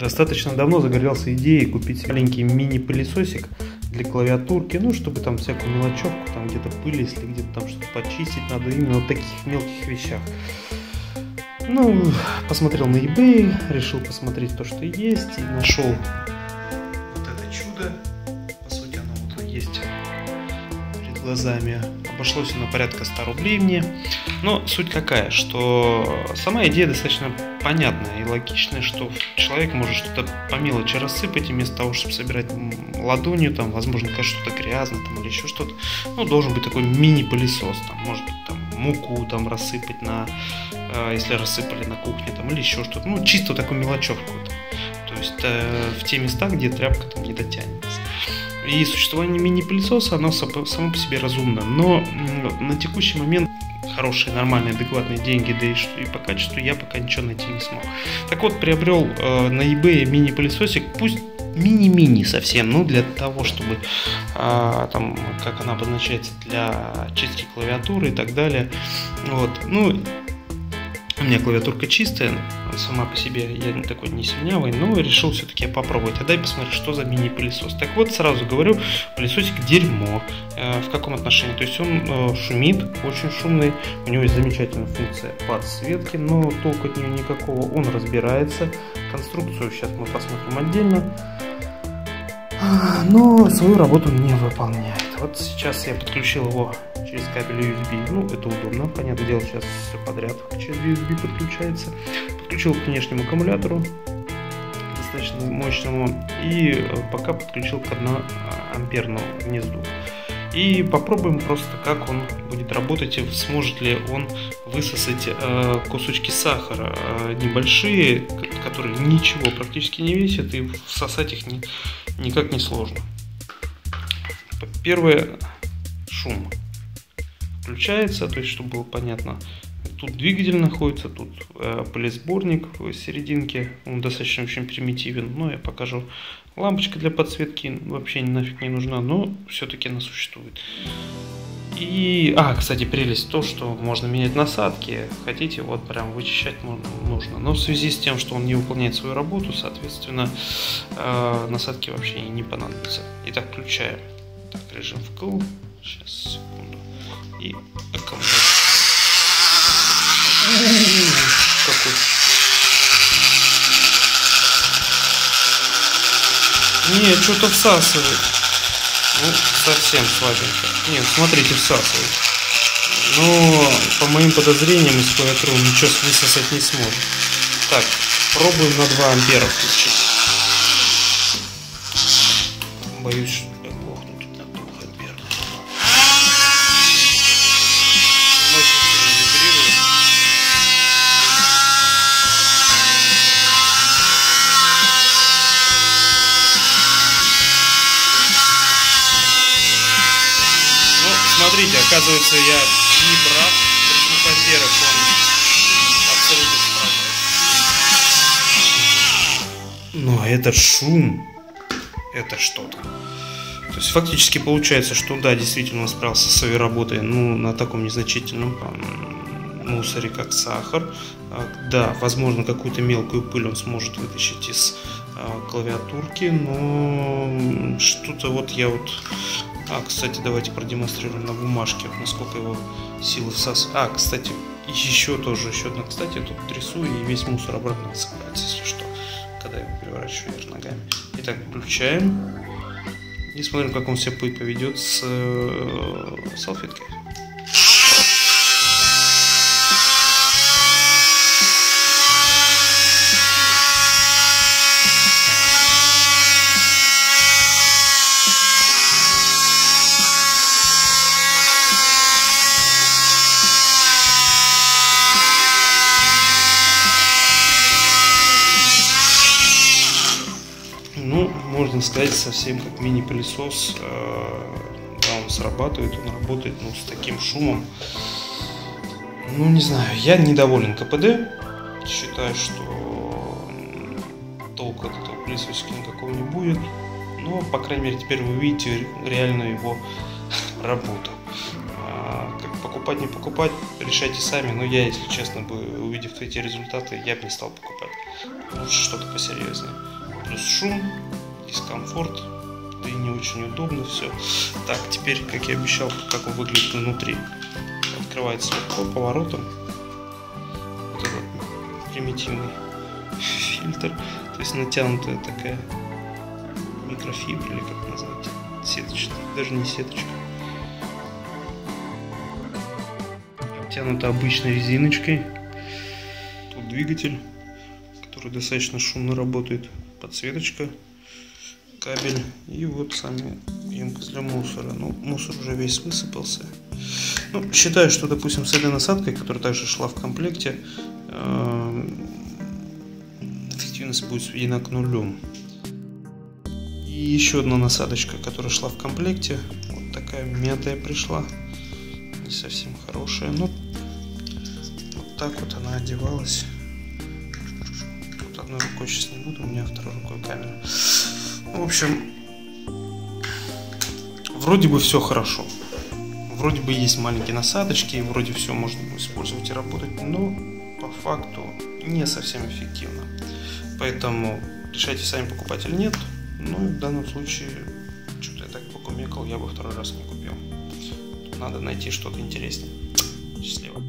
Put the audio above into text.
Достаточно давно загорелся идеей купить маленький мини-пылесосик для клавиатурки, ну, чтобы там всякую мелочевку, там где-то пыль, если где-то там что-то почистить надо, именно вот таких мелких вещах. Ну, посмотрел на eBay, решил посмотреть то, что есть, и нашел вот это чудо. По сути, оно вот есть перед глазами. Обошлось оно порядка 100 рублей мне. Но суть какая, что сама идея достаточно понятная и логичная, что человек может что-то по мелочи рассыпать, и вместо того, чтобы собирать ладонью, там, возможно, конечно, что-то грязное там, или еще что-то, ну, должен быть такой мини-пылесос, там, может быть, там, муку там рассыпать на, э, если рассыпали на кухне, там, или еще что-то, ну, чисто такую мелочевку, там. то есть э, в те места, где тряпка там не дотянется. И существование мини-пылесоса, оно само по себе разумно, но на текущий момент хорошие, нормальные, адекватные деньги, да и, и по качеству я пока ничего найти не смог. Так вот, приобрел э, на eBay мини-пылесосик, пусть мини-мини совсем, ну, для того, чтобы, а, там, как она обозначается, для чистки клавиатуры и так далее. Вот, ну, у меня клавиатурка чистая, сама по себе я такой не сильнявый, но решил все-таки попробовать. А дай посмотреть, что за мини-пылесос. Так вот, сразу говорю, пылесосик дерьмо. Э, в каком отношении? То есть он э, шумит, очень шумный, у него есть замечательная функция подсветки, но толку от нее никакого. Он разбирается. Конструкцию сейчас мы посмотрим отдельно. Но свою работу не выполняет. Вот сейчас я подключил его через кабель USB. Ну, это удобно, понятное дело, сейчас все подряд через USB подключается. Подключил к внешнему аккумулятору, достаточно мощному, и э, пока подключил к 1 а, амперному гнезду. И попробуем просто, как он будет работать, и сможет ли он высосать э, кусочки сахара э, небольшие, которые ничего практически не весят, и всосать их не, никак не сложно. Первое, шум включается, то есть, чтобы было понятно, тут двигатель находится, тут э, полисборник в серединке, он достаточно очень примитивен, но я покажу. Лампочка для подсветки вообще нафиг не нужна, но все-таки она существует. И, а, кстати, прелесть то, что можно менять насадки. Хотите, вот прям вычищать нужно. Но в связи с тем, что он не выполняет свою работу, соответственно, э, насадки вообще не понадобятся. Итак, включаем. Так, режим вкл. Сейчас, секунду. И аккумулятор. Не, что-то всасывает. Ну, совсем слабенько. Нет, смотрите, всасывает. Но, по моим подозрениям, из клавиатуры ничего высосать не сможет. Так, пробуем на 2 ампера включить. Боюсь, оказывается, я не прав. Во-первых, он абсолютно справляется. Но это шум. Это что-то. То есть фактически получается, что да, действительно он справился со своей работой, ну, на таком незначительном мусоре, как сахар. А, да, возможно, какую-то мелкую пыль он сможет вытащить из а, клавиатурки, но что-то вот я вот а, кстати, давайте продемонстрируем на бумажке, насколько его силы всасывают. А, кстати, еще тоже, еще одна, кстати, тут трясу и весь мусор обратно высыпается, если что, когда я его переворачиваю вверх ногами. Итак, включаем и смотрим, как он себя поведет с э, салфеткой. Можно сказать, совсем как мини-пылесос. Э, да, он срабатывает, он работает ну, с таким шумом. Ну, не знаю, я недоволен КПД. Считаю, что толку от этого пылесосика никакого не будет. Но, по крайней мере, теперь вы видите реально его работу. А, как покупать, не покупать, решайте сами, но я, если честно, бы, увидев эти результаты, я бы не стал покупать. Лучше что-то посерьезнее. Плюс шум, дискомфорт, да и не очень удобно все. Так, теперь, как я обещал, как он выглядит внутри. Открывается легко поворотом. Вот этот примитивный фильтр, то есть натянутая такая микрофибра или как назвать, сеточка, даже не сеточка. Обтянута обычной резиночкой. Тут двигатель, который достаточно шумно работает, подсветочка, кабель и вот сами емкость для мусора. Ну, мусор уже весь высыпался. Ну, считаю, что, допустим, с этой насадкой, которая также шла в комплекте, э, эффективность будет сведена к нулю. И еще одна насадочка, которая шла в комплекте. Вот такая мятая пришла. Не совсем хорошая, но вот так вот она одевалась. Одной рукой сейчас не буду, у меня второй рукой камера. В общем, вроде бы все хорошо. Вроде бы есть маленькие насадочки, вроде все можно использовать и работать, но по факту не совсем эффективно. Поэтому решайте сами покупать или нет. Ну и в данном случае, что-то я так покумекал, я бы второй раз не купил. Надо найти что-то интереснее. Счастливо.